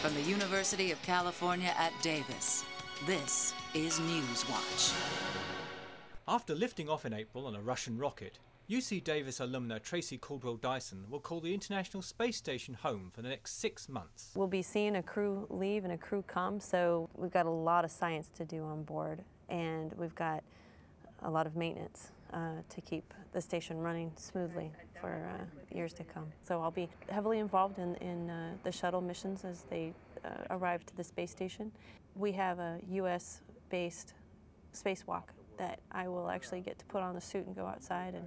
From the University of California at Davis, this is Newswatch. After lifting off in April on a Russian rocket, UC Davis alumna Tracy Caldwell Dyson will call the International Space Station home for the next six months. We'll be seeing a crew leave and a crew come, so we've got a lot of science to do on board, and we've got a lot of maintenance uh, to keep the station running smoothly for uh, years to come. So I'll be heavily involved in, in uh, the shuttle missions as they uh, arrive to the space station. We have a U.S. based spacewalk that I will actually get to put on a suit and go outside and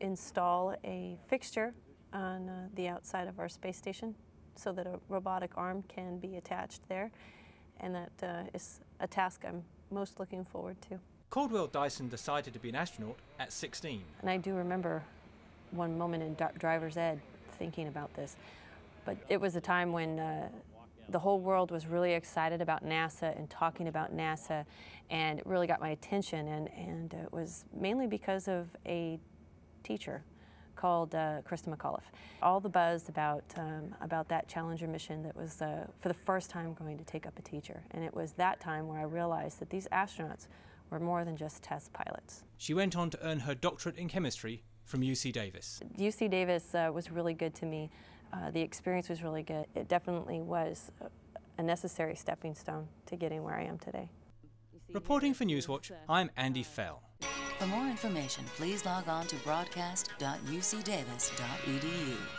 install a fixture on uh, the outside of our space station so that a robotic arm can be attached there. And that uh, is a task I'm most looking forward to. Caldwell Dyson decided to be an astronaut at 16. And I do remember one moment in driver's ed thinking about this. But it was a time when uh, the whole world was really excited about NASA and talking about NASA, and it really got my attention. And, and it was mainly because of a teacher called uh, Christa McAuliffe. All the buzz about, um, about that Challenger mission that was uh, for the first time going to take up a teacher. And it was that time where I realized that these astronauts were more than just test pilots. She went on to earn her doctorate in chemistry from UC Davis. UC Davis uh, was really good to me. Uh, the experience was really good. It definitely was a necessary stepping stone to getting where I am today. Reporting for Newswatch, I'm Andy Fell. For more information, please log on to broadcast.ucdavis.edu.